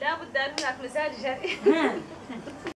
لا بد أن هناك مزاج جري